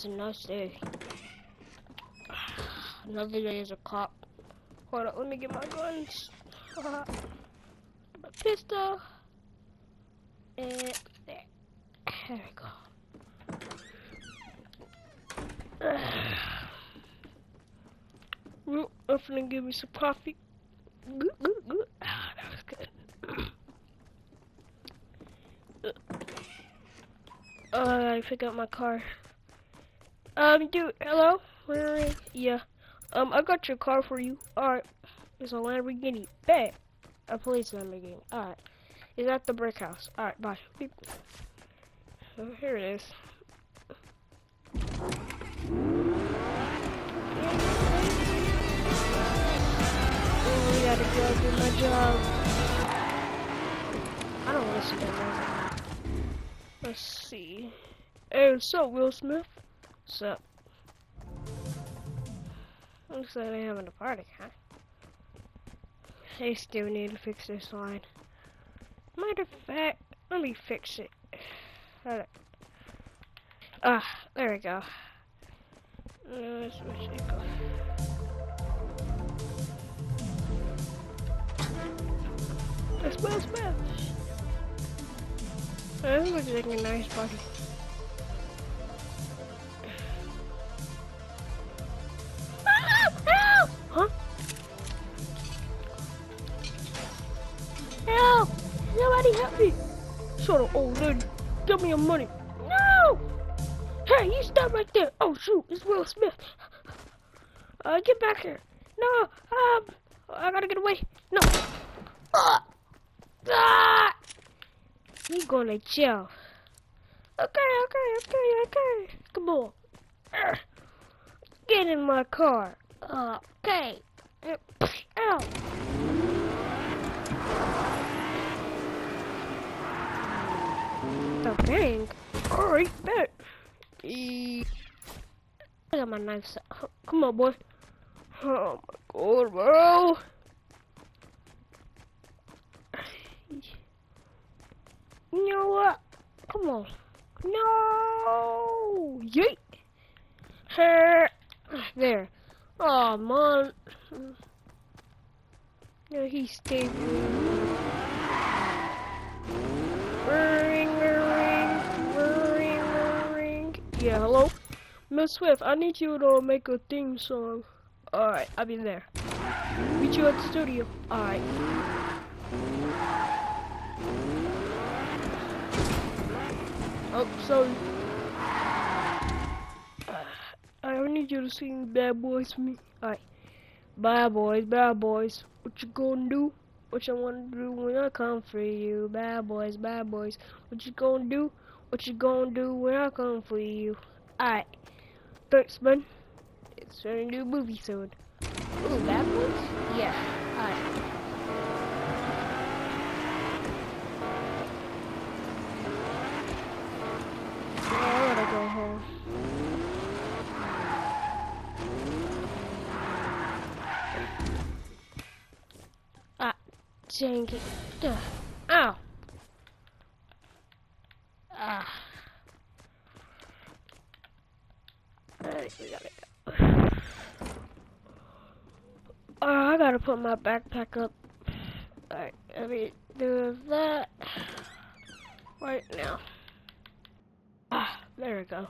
is a nice day. Another day as a cop. Hold on, let me get my guns. my pistol. And there. There we go. Well, I'm give me some coffee. Good, good, good. Ah, that was good. Uh, I pick up my car. Um, dude, hello? Yeah. Um, I got your car for you. Alright. It's a Lamborghini. Bet. A police Lamborghini. Alright. Is at the brick house. Alright, bye. Beep. Oh, here it is. Oh, we gotta go do my job. I don't listen to that. Let's see. What's up, Will Smith? What's up? Looks like they're having a party, huh? They still need to fix this line. Matter of fact, let me fix it. Hold Ah, there we go. Uh, switch. Smash, smash! This looks like a nice party. Somebody help me! Shut up, old lady. Give me your money. No! Hey, you stop right there. Oh, shoot. It's Will Smith. Uh, get back here. No, um, I gotta get away. No. Uh, ah! You to jail. Okay, okay, okay, okay. Come on. Get in my car. Uh, okay. Uh, Ow. The bank? Alright, bet. E I got my knife set. Come on, boy. Oh my god, bro. What? Come on. No! Yeet! Her. There. Oh, man. No, he stayed. Yeah, hello? Miss Swift, I need you to make a theme song. Alright, I'll be there. Meet you at the studio. Alright. Oh, sorry. Uh, I need you to sing Bad Boys for me. Alright. Bad boys, bad boys. What you gonna do? What you wanna do when I come for you? Bad boys, bad boys. What you gonna do? What you gonna do when I come for you? Alright. Thanks, man. It's a new movie soon. Ooh, bad boys? Yeah. Alright. I gotta go home. Ah, dang it. Ow. Ah. We gotta go. Uh, I gotta put my backpack up. Alright, let me do that right now. Ah, there we go.